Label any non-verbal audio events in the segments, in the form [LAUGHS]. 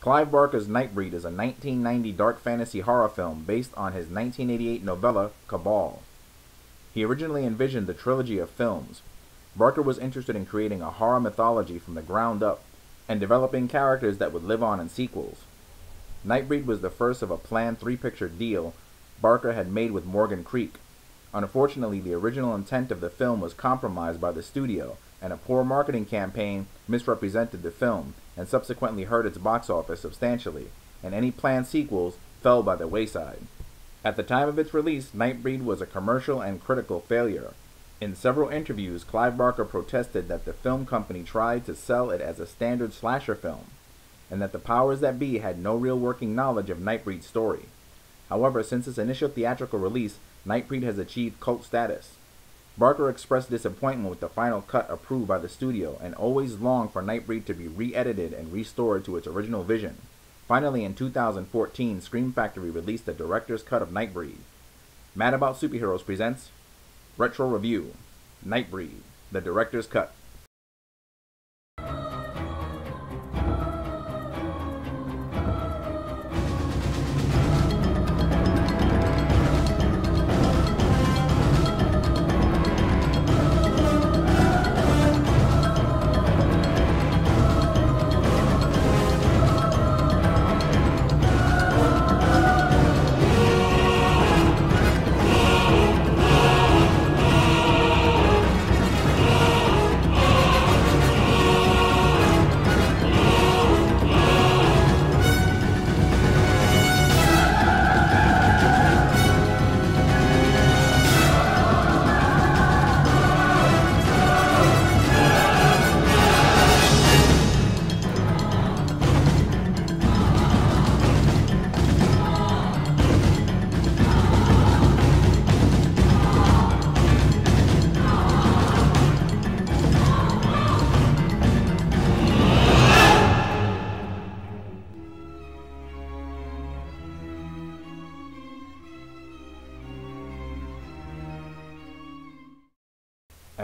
Clive Barker's Nightbreed is a 1990 dark fantasy horror film based on his 1988 novella Cabal. He originally envisioned the trilogy of films. Barker was interested in creating a horror mythology from the ground up and developing characters that would live on in sequels. Nightbreed was the first of a planned three-picture deal Barker had made with Morgan Creek. Unfortunately, the original intent of the film was compromised by the studio, and a poor marketing campaign misrepresented the film and subsequently hurt its box office substantially, and any planned sequels fell by the wayside. At the time of its release, Nightbreed was a commercial and critical failure. In several interviews, Clive Barker protested that the film company tried to sell it as a standard slasher film, and that the powers that be had no real working knowledge of Nightbreed's story. However, since its initial theatrical release, Nightbreed has achieved cult status. Barker expressed disappointment with the final cut approved by the studio and always longed for Nightbreed to be re-edited and restored to its original vision. Finally, in 2014, Scream Factory released the director's cut of Nightbreed. Mad About Superheroes presents Retro Review Nightbreed, the director's cut.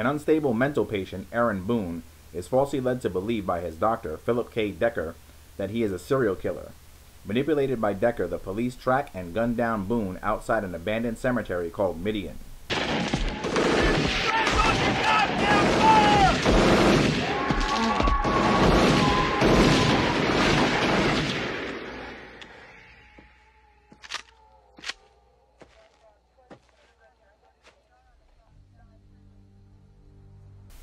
An unstable mental patient, Aaron Boone, is falsely led to believe by his doctor, Philip K. Decker, that he is a serial killer. Manipulated by Decker, the police track and gun down Boone outside an abandoned cemetery called Midian.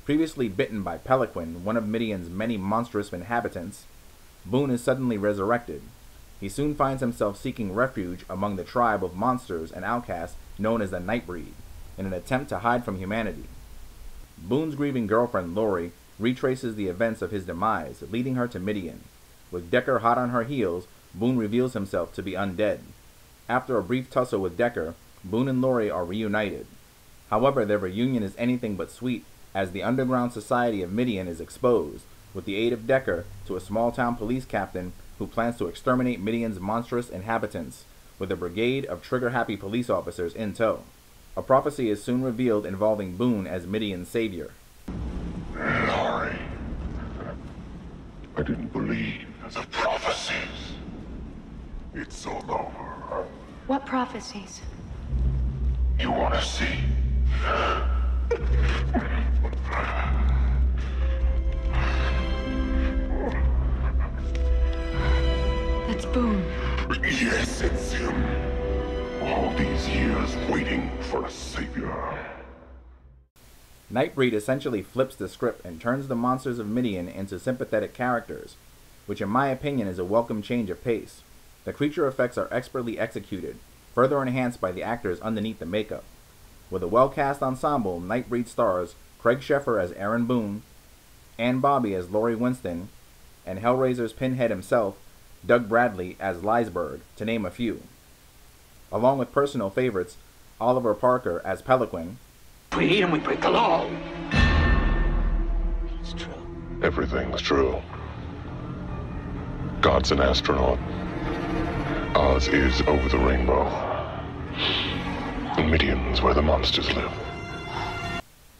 Previously bitten by Peloquin, one of Midian's many monstrous inhabitants, Boone is suddenly resurrected. He soon finds himself seeking refuge among the tribe of monsters and outcasts known as the Nightbreed, in an attempt to hide from humanity. Boone's grieving girlfriend, Lori, retraces the events of his demise, leading her to Midian. With Decker hot on her heels, Boone reveals himself to be undead. After a brief tussle with Decker, Boone and Lori are reunited. However, their reunion is anything but sweet as the underground society of Midian is exposed, with the aid of Decker, to a small town police captain who plans to exterminate Midian's monstrous inhabitants, with a brigade of trigger-happy police officers in tow. A prophecy is soon revealed involving Boone as Midian's savior. Lori, I didn't believe the prophecies. It's all over. What prophecies? You want to see? That's Boone. Yes, it's him. All these years waiting for a savior. Nightbreed essentially flips the script and turns the monsters of Midian into sympathetic characters, which in my opinion is a welcome change of pace. The creature effects are expertly executed, further enhanced by the actors underneath the makeup. With a well-cast ensemble, Nightbreed stars Craig Sheffer as Aaron Boone, Anne Bobby as Lori Winston, and Hellraiser's Pinhead himself, Doug Bradley as Lylesberg, to name a few. Along with personal favorites, Oliver Parker as Peloquin, We eat him, we break the law. It's true. Everything's true. God's an astronaut. Oz is over the rainbow. And Midian's where the monsters live.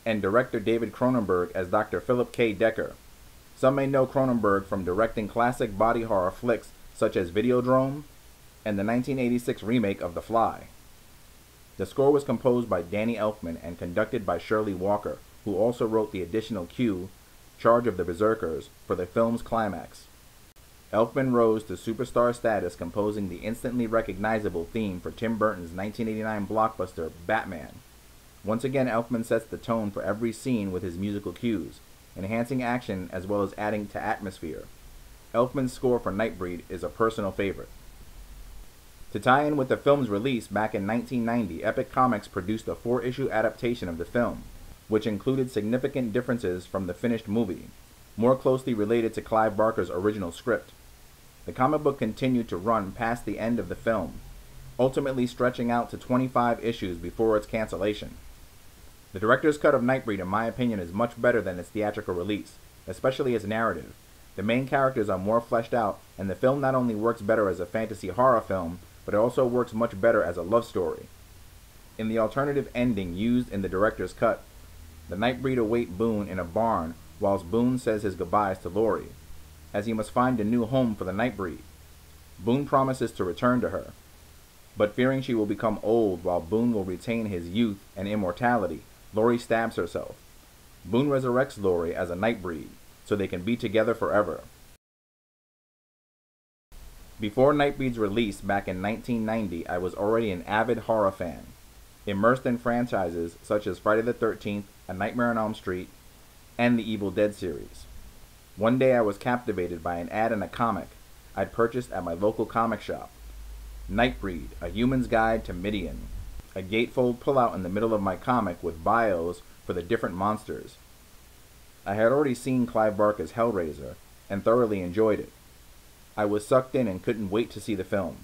and director David Cronenberg as Dr. Philip K. Decker. Some may know Cronenberg from directing classic body horror flicks such as Videodrome and the 1986 remake of The Fly. The score was composed by Danny Elfman and conducted by Shirley Walker, who also wrote the additional cue, Charge of the Berserkers, for the film's climax. Elfman rose to superstar status composing the instantly recognizable theme for Tim Burton's 1989 blockbuster Batman. Once again, Elfman sets the tone for every scene with his musical cues, enhancing action as well as adding to atmosphere. Elfman's score for Nightbreed is a personal favorite. To tie in with the film's release back in 1990, Epic Comics produced a four issue adaptation of the film, which included significant differences from the finished movie, more closely related to Clive Barker's original script. The comic book continued to run past the end of the film, ultimately stretching out to 25 issues before its cancellation. The director's cut of Nightbreed, in my opinion, is much better than its theatrical release, especially its narrative. The main characters are more fleshed out, and the film not only works better as a fantasy horror film, but it also works much better as a love story. In the alternative ending used in the director's cut, the Nightbreed await Boone in a barn whilst Boone says his goodbyes to Lori, as he must find a new home for the Nightbreed. Boone promises to return to her, but fearing she will become old while Boone will retain his youth and immortality, Lori stabs herself. Boone resurrects Lori as a Nightbreed, so they can be together forever. Before Nightbreed's release back in 1990, I was already an avid horror fan, immersed in franchises such as Friday the 13th, A Nightmare on Elm Street, and the Evil Dead series. One day I was captivated by an ad in a comic I'd purchased at my local comic shop. Nightbreed, A Human's Guide to Midian. A gatefold pullout in the middle of my comic with bios for the different monsters. I had already seen Clive Barker's Hellraiser and thoroughly enjoyed it. I was sucked in and couldn't wait to see the film.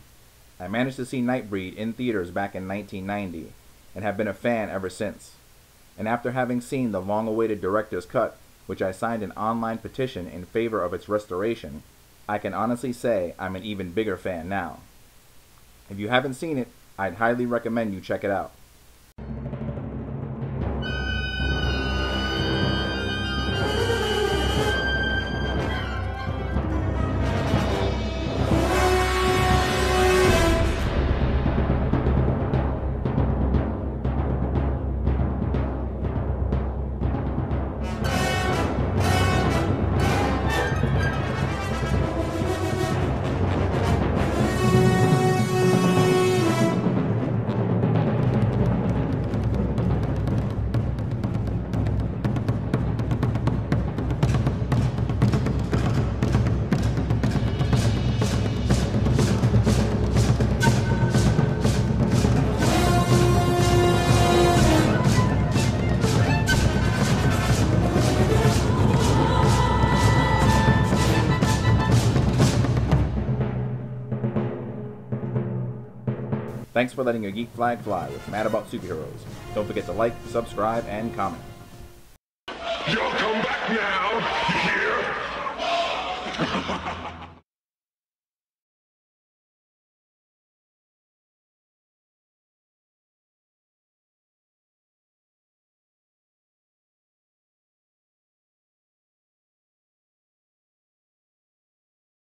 I managed to see Nightbreed in theaters back in 1990 and have been a fan ever since. And after having seen the long awaited director's cut, which I signed an online petition in favor of its restoration, I can honestly say I'm an even bigger fan now. If you haven't seen it, I'd highly recommend you check it out. Thanks for letting your geek flag fly with Mad About Superheroes. Don't forget to like, subscribe, and comment. You'll come back now, you hear? [LAUGHS]